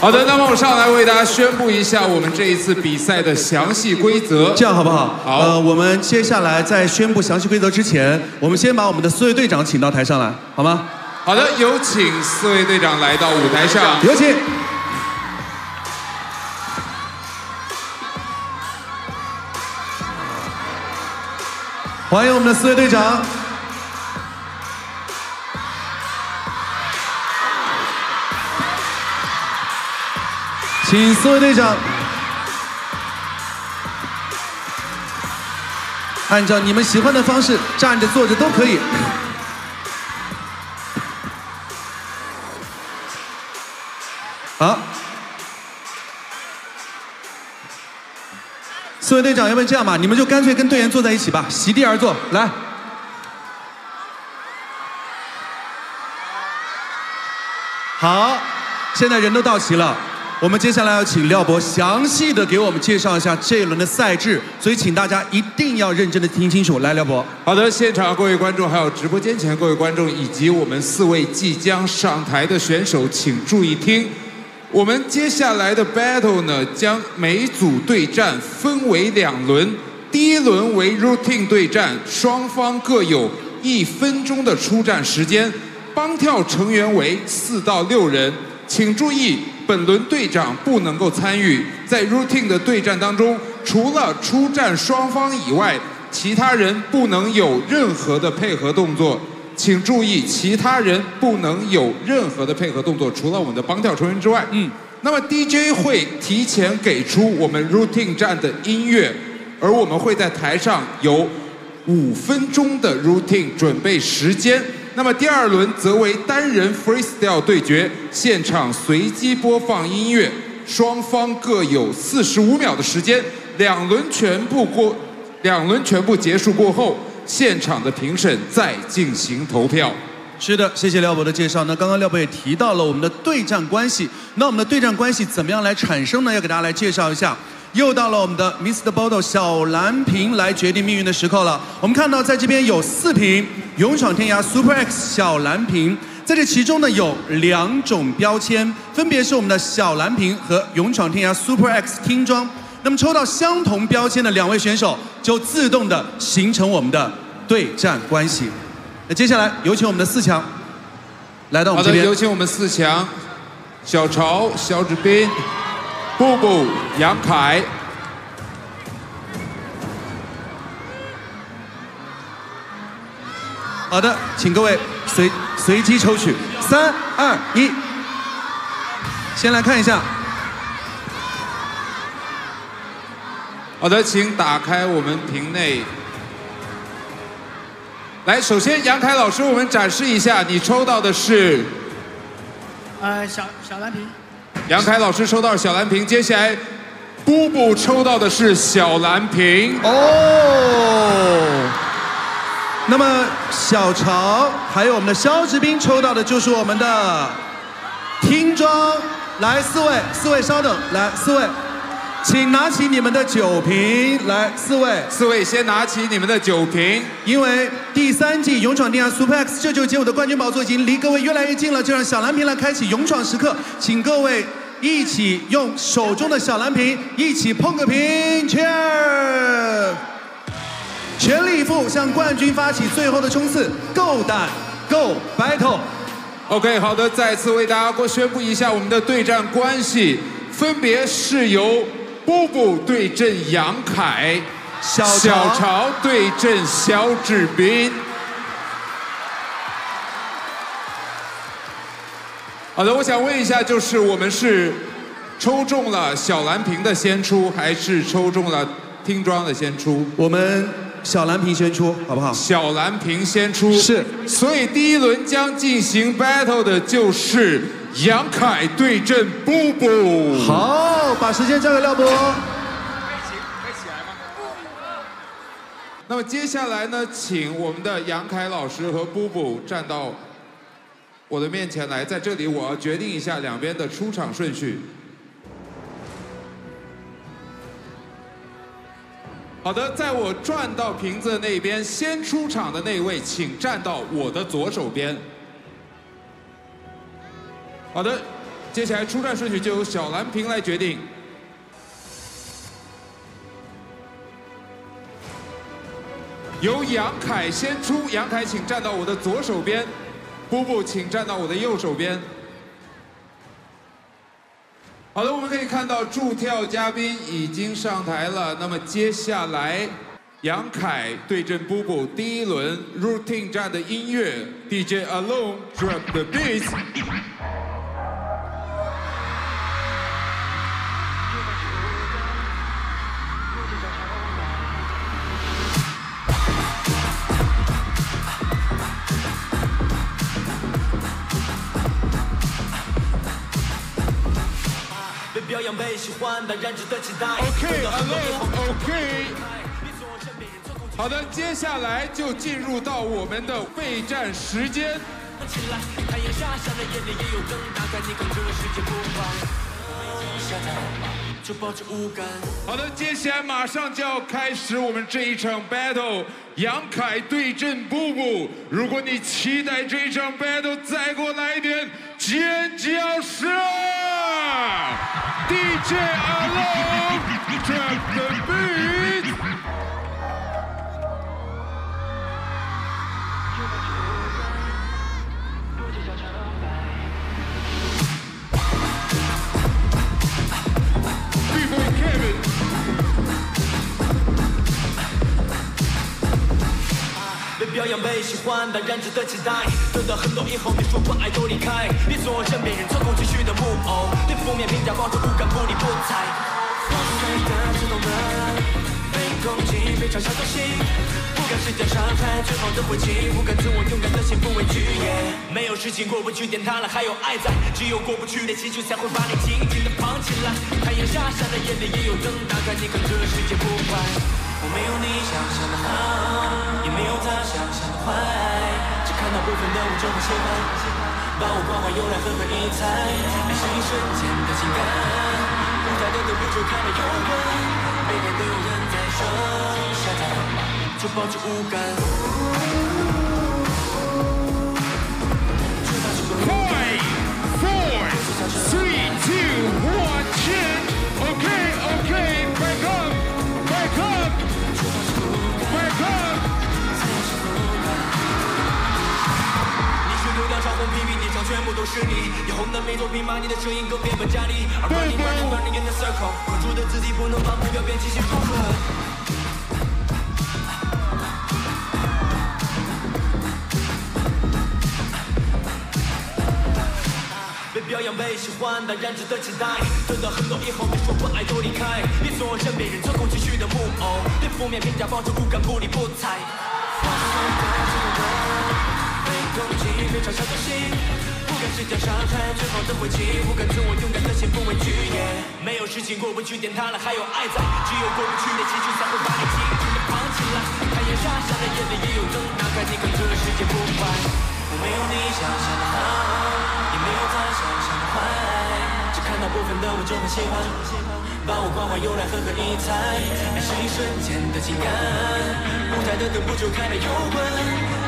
好的，那么我上来为大家宣布一下我们这一次比赛的详细规则。这样好不好？好呃，我们接下来在宣布详细规则之前，我们先把我们的四位队长请到台上来，好吗？好的，有请四位队长来到舞台上。有请。欢迎我们的四位队长。请四位队长。按照你们喜欢的方式，站着、坐着都可以。好，四位队长，要不然这样吧，你们就干脆跟队员坐在一起吧，席地而坐，来。好，现在人都到齐了，我们接下来要请廖博详细的给我们介绍一下这一轮的赛制，所以请大家一定要认真的听清楚。来，廖博。好的，现场各位观众，还有直播间前各位观众，以及我们四位即将上台的选手，请注意听。我们接下来的 battle 呢，将每组对战分为两轮，第一轮为 routine 对战，双方各有一分钟的出战时间，帮跳成员为四到六人。请注意，本轮队长不能够参与。在 routine 的对战当中，除了出战双方以外，其他人不能有任何的配合动作。请注意，其他人不能有任何的配合动作，除了我们的帮跳成员之外。嗯。那么 DJ 会提前给出我们 routine 战的音乐，而我们会在台上有五分钟的 routine 准备时间。那么第二轮则为单人 freestyle 对决，现场随机播放音乐，双方各有四十五秒的时间。两轮全部过，两轮全部结束过后，现场的评审再进行投票。是的，谢谢廖博的介绍。那刚刚廖博也提到了我们的对战关系，那我们的对战关系怎么样来产生呢？要给大家来介绍一下。又到了我们的 Mr. Bottle 小蓝瓶来决定命运的时刻了。我们看到在这边有四瓶勇闯天涯 Super X 小蓝瓶，在这其中呢有两种标签，分别是我们的小蓝瓶和勇闯天涯 Super X 听装。那么抽到相同标签的两位选手，就自动的形成我们的对战关系。那接下来有请我们的四强来到我，们这边有。请我们四强：小潮、小志斌、布布、杨凯。好的，请各位随随机抽取，三二一，先来看一下，好的，请打开我们屏内。来，首先杨凯老师，我们展示一下，你抽到的是？呃，小小蓝瓶，杨凯老师抽到小蓝瓶，接下来布布抽到的是小蓝瓶。哦，那么小潮还有我们的肖志斌抽到的就是我们的听装，来四位，四位稍等，来四位，请拿起你们的酒瓶，来四位，四位先拿起你们的酒瓶，因为第三季勇闯天涯 Super X 这就是街舞的冠军宝座已经离各位越来越近了，就让小蓝瓶来开启勇闯时刻，请各位一起用手中的小蓝瓶一起碰个瓶，Cheers！全力以赴向冠军发起最后的冲刺，Go 胆，Go Battle！OK，好的，再次为大家过宣布一下我们的对战关系，分别是由布布对阵杨凯，小小潮对阵肖志斌。好的，我想问一下，就是我们是抽中了小蓝瓶的先出，还是抽中了听装的先出？我们小蓝瓶先出，好不好？小蓝瓶先出，是，所以第一轮将进行 battle 的就是杨凯对阵布布。好，把时间交给廖博。那么接下来呢，请我们的杨凯老师和布布站到我的面前来，在这里我要决定一下两边的出场顺序。好的，在我转到瓶子那边，先出场的那位，请站到我的左手边。好的，接下来出战顺序就由小蓝瓶来决定。由杨凯先出，杨凯请站到我的左手边，布布请站到我的右手边。好的，我们可以看到助跳嘉宾已经上台了。那么接下来，杨凯对阵布布第一轮 routine 站的音乐，DJ Alone drop the beat。喜欢，但燃期待。OK，Alone，OK。好的，接下来就进入到我们的备战时间。起来，太阳下山的眼里也有灯，打开你看这个世界不放。就保持无感。好的，接下来马上就要开始我们这一场 battle，杨凯对阵布布。如果你期待这一场 battle，再给我来一点尖叫声！DJ Alone drop the beat。Kevin。被表扬被喜欢，但燃值的期待。得到很多以后，你说不爱就离开。别做身边人操控情绪的木偶，负面评价保持无感，不理不睬。破碎的、自动的，被攻击，被嘲笑的心，不敢实践伤害，最后的回击，不敢自我勇敢的心不畏惧。没有事情过不去，点塌了还有爱在，只有过不去的情绪才会把你紧紧的绑起来。太阳下山的夜里也有灯，打开你看这世界不坏。我没有你想象的好，也没有他想象的坏，只看到部分的我就很喜欢，把我关怀用来狠狠一踩，爱是一瞬间的情感，舞台的灯不就开了又关，每天都有人在说下台，就保持无感。后的每作品把你的声音更变本加厉。而 running running running in the circle，关注的自己不能把目标变清晰输出。被表扬被喜欢，但燃值的期待。等到很多以后，别说不爱都离开。别做身边人操控情绪的木偶，对负面评价保持无感，不理不睬。放松的、自由的，被攻击、被嘲笑的心，不敢实践伤害，最后的回击，不敢自我勇敢的心不畏惧。没有事情过不去，点塌了还有爱在，只有过不去的情绪才会把你紧紧的绑起来。太阳下山了眼里也有灯，打开你看这世界不坏。我没有你想象的好，也没有他想象的坏，只看到部分的我就很喜欢，把我关怀用来狠狠一踩，爱是一瞬间的情感，舞台的灯不就开了又关，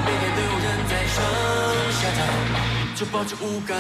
每天都有人在说下台，就保持无感，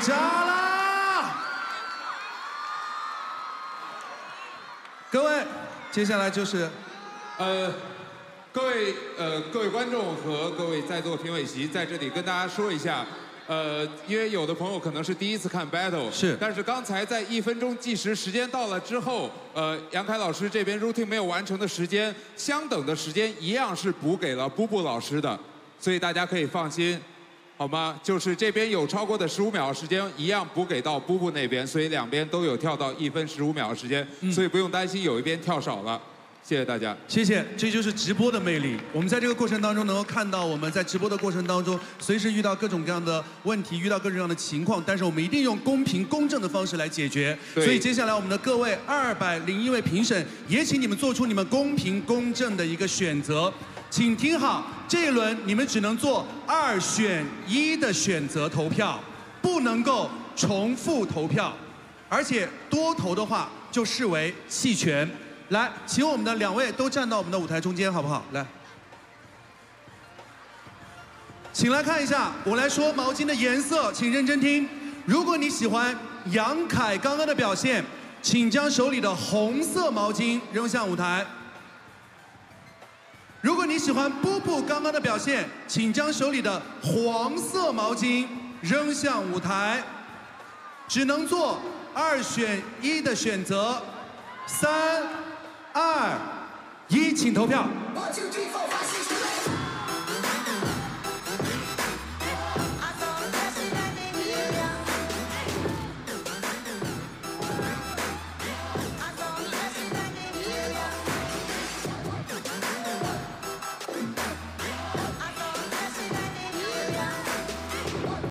炸啦！各位，接下来就是呃，各位呃各位观众和各位在座评委席，在这里跟大家说一下，呃，因为有的朋友可能是第一次看 battle，是但是刚才在一分钟计时时间到了之后，呃，杨凯老师这边 routine 没有完成的时间，相等的时间一样是补给了布布老师的，所以大家可以放心。好吗？就是这边有超过的十五秒时间，一样补给到布布那边，所以两边都有跳到一分十五秒的时间，所以不用担心有一边跳少了。谢谢大家。谢谢，这就是直播的魅力。我们在这个过程当中能够看到，我们在直播的过程当中，随时遇到各种各样的问题，遇到各种各样的情况，但是我们一定用公平公正的方式来解决。所以接下来我们的各位二百零一位评审，也请你们做出你们公平公正的一个选择。请听好，这一轮你们只能做二选一的选择投票，不能够重复投票，而且多投的话就视为弃权。来，请我们的两位都站到我们的舞台中间，好不好？来，请来看一下，我来说毛巾的颜色，请认真听。如果你喜欢杨凯刚刚的表现，请将手里的红色毛巾扔向舞台。如果你喜欢波波刚刚的表现，请将手里的黄色毛巾扔向舞台。只能做二选一的选择，三、二、一，请投票。